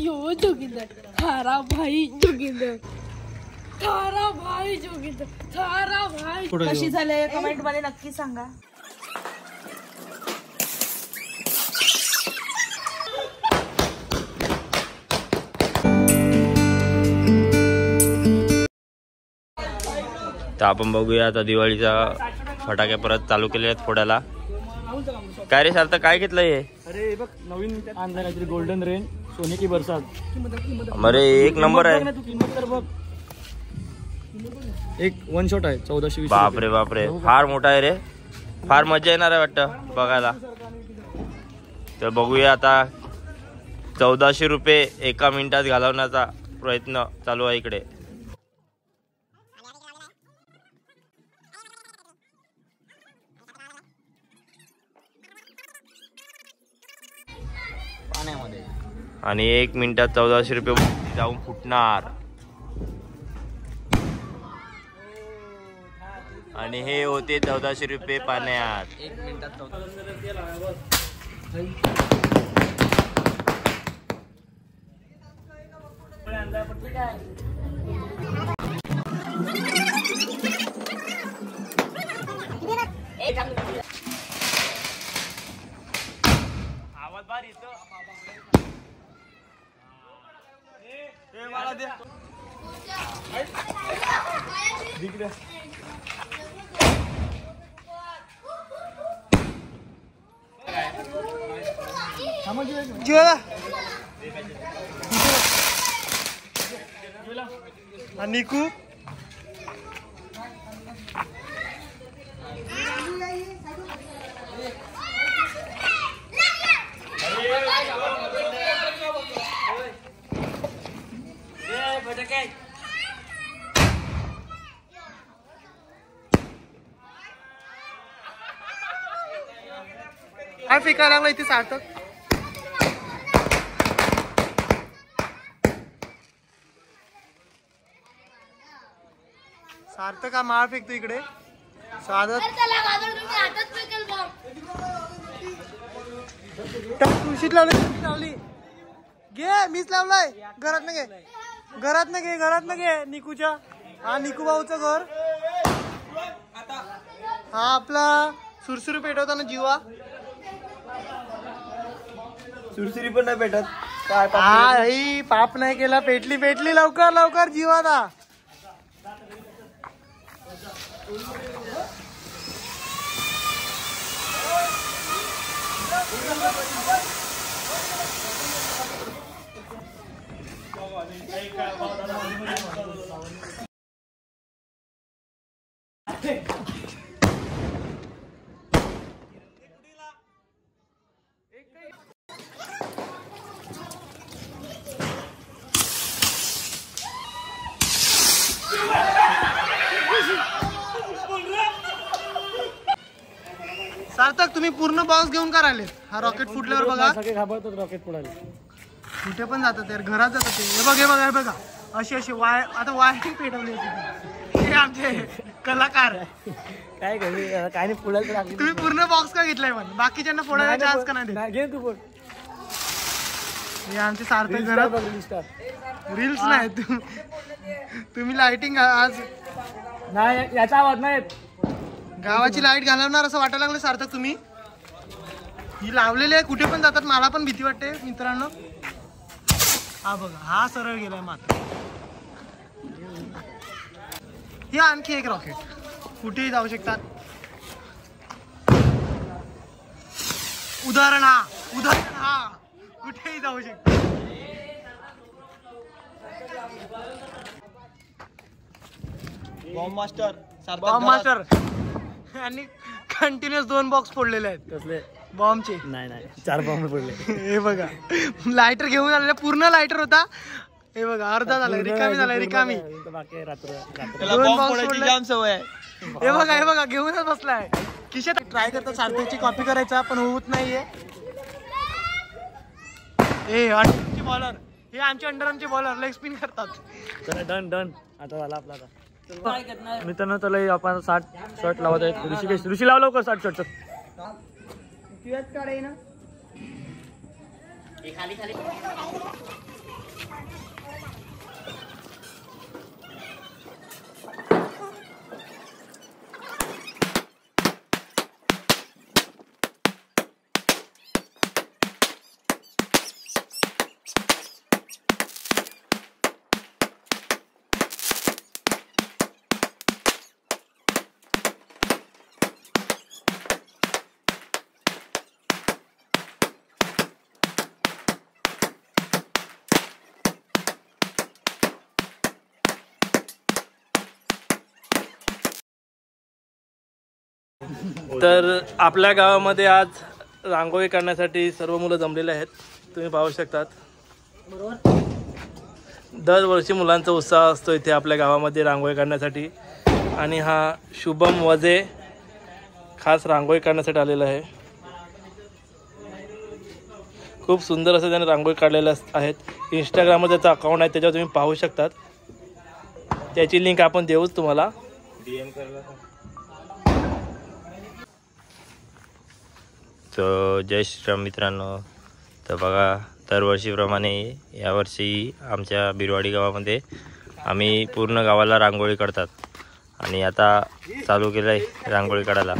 यो जोगिंदर थारा भाई जोगिंदर थारा भाई जोगिंदर थारा भाई कशी झाले कमेंटमध्ये नक्की सांगा. तर आपण बघूया आता दिवाळीचा फटाके परत चालू केले आहेत फोडायला. काय रे सार्थ काय घेतलं हे? अरे बघ नवीन काहीतरी गोल्डन रेन सोने की बरसात. अरे एक नंबर आहे. एक वन शॉट आहे चौदाशे वीस बापरे बापरे. फार मोठा आहे रे. फार मजा येणार आहे वाटतं बघायला. तर बघूया आता. चौदाशे रुपये एका मिनिटात घालवण्याचा प्रयत्न चालू आहे इकडे. आणि एक मिनिटात चौदाशे रुपये जाऊन फुटणार. आणि हे होते चौदाशे रुपये पाण्यात. निकू काय फेकायला लागला इथे सार्थक सार्थक हा माळ फेकतो इकडे. साधत. तुळशीत लावली लावली. घे मीच लावलाय. घरात न घे. घरात न घे घरात न घे निकूच्या. हा निकू भाऊचं घर. हा आपला सुरसुरी पेटवताना जीवा. सुरसुरी पण नाही भेटत काय हा ही पाप नाही केला. पेटली पेटली. लवकर लवकर जीवादा Obrigado. सार्थक तुम्ही पूर्ण बॉक्स घेऊन का राहिले हा रॉकेट फुटल्यावर बघा. सगळे घाबरतात रॉकेट पुढाले कुठे पण जातात यार घरात जातात ते. हे बघ हे बघा हे बघा. अशी अशी वाय आता वायरिंग पेटवली होती हे आमचे कलाकार. काय घरी काय नाही लागली तुम्ही पूर्ण बॉक्स का घेतलाय पण? बाकीच्यांना फोडायला चान्स का नाही देत? नाही, घे तू पण हे आमचे सार्थक घरात रील्स नाही तुम्ही लाइटिंग आज नाही याचा आवाज नाही येत. गावाची लाइट घालवणार असं वाटायला लागलं सार्थक तुम्ही. ही लावलेली आहे कुठे पण जातात मला पण भीती वाटते मित्रांनो. हा बघा हा सरळ गेलाय मात्र. ही आणखी एक रॉकेट. कुठेही जाऊ शकतात. उदाहरण हा उदाहरण हा. कुठेही जाऊ शकतात. Bomb master bomb master. आणि कंटिन्युअस दोन बॉक्स फोडलेले आहेत. कसले? बॉम्बचे नाही नाही. चार बॉम्ब पडले हे बघा. लायटर घेऊन आलेला. पूर्ण लायटर होता. हे बघा अर्धा झाला रिकामी झाला रिकामी. दोन फोडले. जाम सवय आहे. हे बघा हे बघा घेऊनच बसलाय. किशात ट्राय करता सार्थकची कॉपी करायचा पण होत नाहीये. हे अंडरची बॉलर हे आमचे अंडरचे बॉलर लेग स्पिन करतात. चला डन डन आता झाला आपला आता. मित्रांनो चला आपण साठ शर्ट लावत आहेत. ऋषिकेश ऋषी लाव लवकर साठ शर्ट तर आपल्या गावामध्ये आज रांगोळी काढण्यासाठी सर्व मुलं जमलेले आहेत. तुम्ही पाहू शकतात. दरवर्षी मुलांचा उत्साह असतो इथे आपल्या गावामध्ये रांगोळी काढण्यासाठी. आणि हा शुभम वजे खास रांगोळी काढण्यासाठी आलेला आहे. खूप सुंदर असं त्याने रांगोळी काढलेल्या आहेत. इंस्टाग्रामवर त्याचं अकाउंट आहे त्याच्यावर तुम्ही पाहू शकतात. त्याची लिंक आपण देऊच तुम्हाला. डीएम तर जय श्रीराम मित्रांनो. तर बघा दरवर्षीप्रमाणे यावर्षी आमच्या बिरवाडी गावामध्ये आम्ही पूर्ण गावाला रांगोळी काढतात. आणि आता चालू केलं आहे रांगोळी काढायला.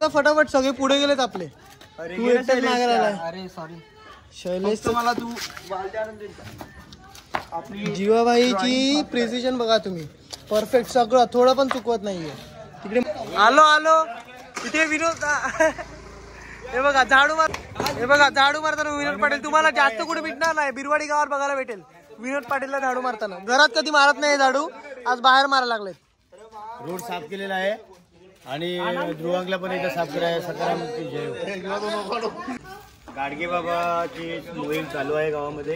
फटाफट सगळे पुढे गेलेत आपले. तू एकटाच मागे राहिलाय. अरे सॉरी शैलेश मला तू बालदी आणून दे. आपली जीवाबाईची प्रिसिजन बघा तुम्ही. परफेक्ट सगळं थोडं पण चुकवत नाहीये. तिकडे आलो आलो. इथे विनोद हे बघा झाडू मार हे बघा झाडू मारताना विनोद पाटील. तुम्हाला जास्त कुठे भेटणार नाही. बिरवाडी गावात बघायला भेटेल. विनोद पाटीलला झाडू मारताना. घरात कधी मारत नाही झाडू. आज बाहेर मारायला लागलेत. रोड साफ केलेला आहे. आणि ध्रुवांगला पण इथं साफ करायला सकारात्मक जय हो. गाडगे बाबाची मोहीम चालू आहे गावामध्ये.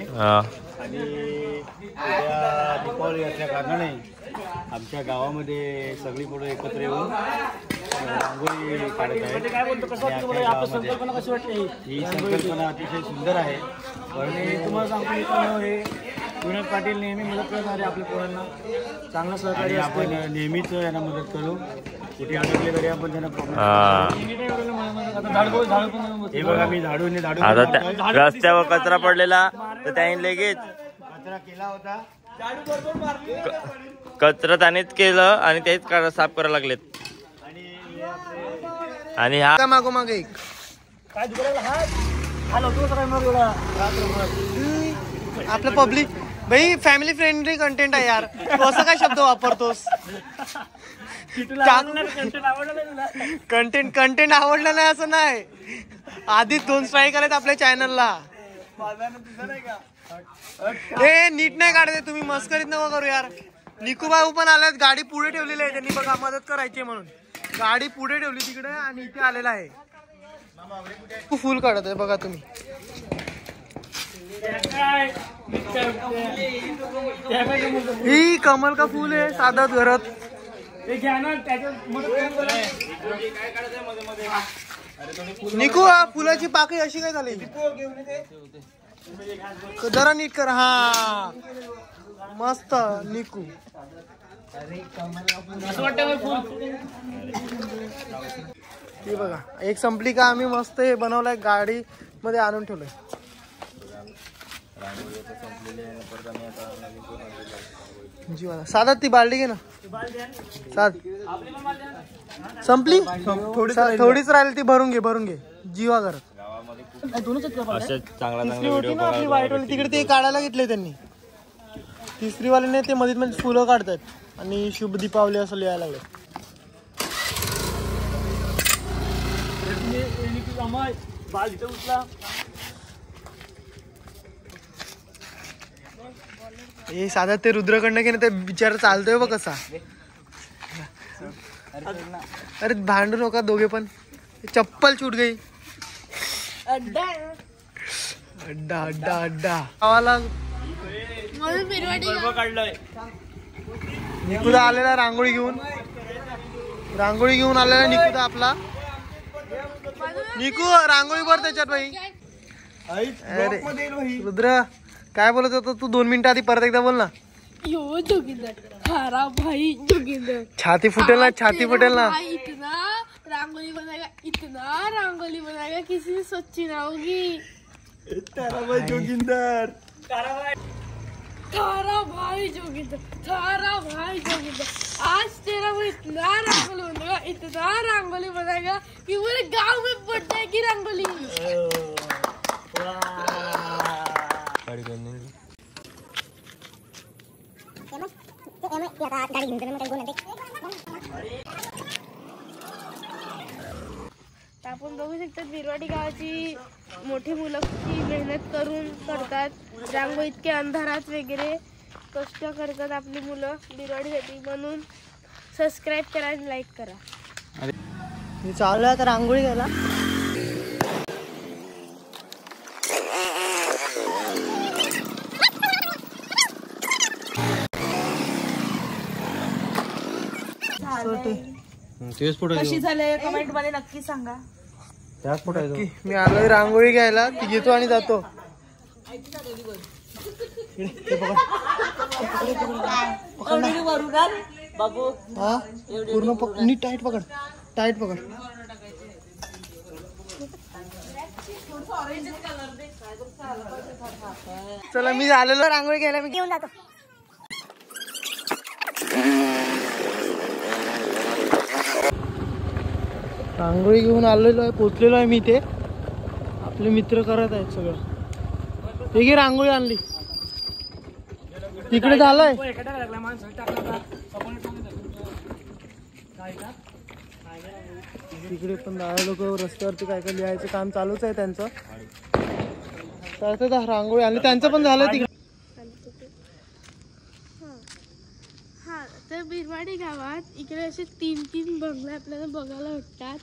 आणि उद्या दीपावली असल्या कारणाने आमच्या गावामध्ये सगळी पुढे एकत्र येऊन रांगोळी काढत आहेत. गावामध्ये. ही संकल्पना अतिशय सुंदर आहे. आणि तुम्हाला सांगतो मित्रांनो हे विनोद पाटील नेहमी मदत करणारे आपल्या पोरांना. चांगलं सहकार्य आपण नेहमीच यांना मदत करू. कुठे अडकले तरी आपण त्यांना हा. झाडू झाडू पण हे बघा मी झाडू झाडू आता रस्त्यावर कचरा पडलेला तर त्याने लगेच कचरा केला होता. कचरा त्यानेच केलं आणि तेच काढ साफ करायला लागलेत. आणि हा एक. हा काय मग एवढा. आपलं पब्लिक भाई फॅमिली फ्रेंडली कंटेंट आहे यार. तू असं काय शब्द वापरतोस? कंटेंट कंटेंट आवडलं नाही असं नाही. आधीच दोन स्ट्राईक आलेत आपल्या चॅनलला ए नीट नाही काढते तुम्ही. मस्करीत नको करू यार. निकू भाऊ पण आल्यात गाडी पुढे ठेवलेली आहे. त्यांनी बघा मदत करायची म्हणून. गाडी पुढे ठेवली तिकडे आणि इथे आलेला आहे. तू फुल काढत आहे बघा तुम्ही काय त्या काय कमवतो? ही कमल का फूल आहे साधत घरात. निकू हा फुलाची पाकळी अशी काय झाली? जरा नीट कर हा. मस्त निकू. ती बघा एक संपली का आम्ही मस्त हे बनवलंय गाडी मध्ये आणून ठेवलंय. साधात ती बालडी घे ना. साध. संपली? थोडीच राहिली ती भरून घे भरून घे. जीवा होती व्हिडिओ ना आपली व्हाईट वाली तिकडे ते काढायला घेतले त्यांनी. तिसरी वालीने ते मध्ये मध्ये फुलं काढतात आणि शुभ दीपावली असं लिहायला लागले. बाल इथं उचला हे साधा ते रुद्रकडनं की नाही ते बिचारा चालतोय बघ कसा. अरे भांडू नका दोघे पण. चप्पल छूट गई. अड्डा. अड्डा अड्डा गावाला निकुदा आलेला रांगोळी घेऊन. रांगोळी घेऊन आलेला निकुदा आपला. निकू रांगोळी भर त्याच्यात भाई अरे रुद्र. काय बोलत होता तू? दोन मिनिटं आधी परत एकदा बोल ना. यो जोगिंदर. भाई जोगिंदर. छाती फुटेल ना आज छाती तेरा फुटेल ना. भाई इतना रंगोली बनाएगा इतना रंगोली बनाएगा किसी ने सोची ना होगी. जोगिंदर. थारा भाई जोगिंदर थारा भाई जोगिंदर. आज तेरा वो इतना रंगोली बनाएगा इतना रंगोली बनाएगा कि पूरे गाँव में पड़ जाएगी रंगोली. आपण बघू शकता बिरवाडी गावाची मोठी मुलं किती मेहनत करून करतात. रांगो इतके अंधारात वगैरे कष्ट करतात आपली मुलं बिरवाडीसाठी म्हणून सबस्क्राईब करा आणि लाईक करा. मी चाललोय आता रांगोळी घ्यायला. तेच पुढे कशी झाले कमेंटमध्ये नक्की सांगा. त्याच पुढे मी आलोय रांगोळी घ्यायला. ती घेतो आणि जातो. बघू. हा? पूर्ण पक नीट टाईट पकड. टाईट पकड. चला मी झालेलो रांगोळी घ्यायला. मी घेऊन जातो. रांगोळी घेऊन आलेलो आहे पोचलेलो आहे मी इथे. आपले मित्र करत आहेत सगळं. हे घे रांगोळी आणली. तिकडे झालंय. तिकडे पण दहा लोक रस्त्यावरती काय काय लिहायचं काम चालूच आहे त्यांचं. रांगोळी आणि त्यांचं पण झालं तिकडे हा तर बिरवाडी गावात इकडे असे तीन तीन बंगले आपल्याला बघायला भेटतात.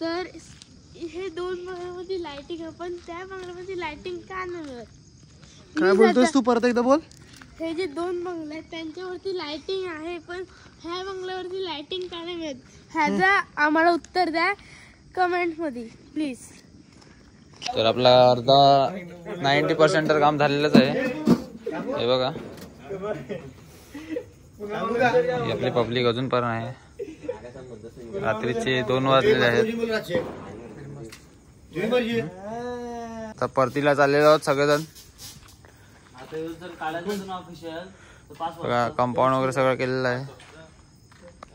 तर हे दोन बंगल्यामध्ये लाइटिंग आहे पण त्या बंगल्यामध्ये लाइटिंग का नाही मिळत? काय बोलतोस तू परत एकदा बोल. हे जे दोन बंगले आहेत त्यांच्यावरती लाइटिंग आहे पण ह्या बंगल्यावरती लाइटिंग का नाही मिळत? ह्याचा आम्हाला उत्तर द्या कमेंटमध्ये प्लीज तर आपला अर्धा नाईन्टी पर्सेंट तर काम झालेलंच आहे. हे बघा. आपली पब्लिक अजून पण आहे. रात्रीचे दोन वाजलेले आहेत. आता परतीला चाललेलो आहोत सगळेजण. बघा कंपाऊंड वगैरे सगळं केलेलं आहे.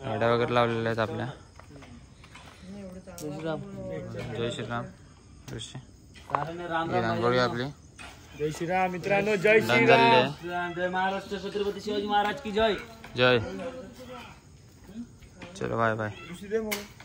गाड्या वगैरे लावलेल्या आहेत आपल्या. जय श्रीराम. दृश्य. रांगोळी आपली. जय श्रीराम मित्रांनो जय आहे. जय महाराष्ट्र छत्रपती शिवाजी महाराज की जय. जय चलो बाय बाय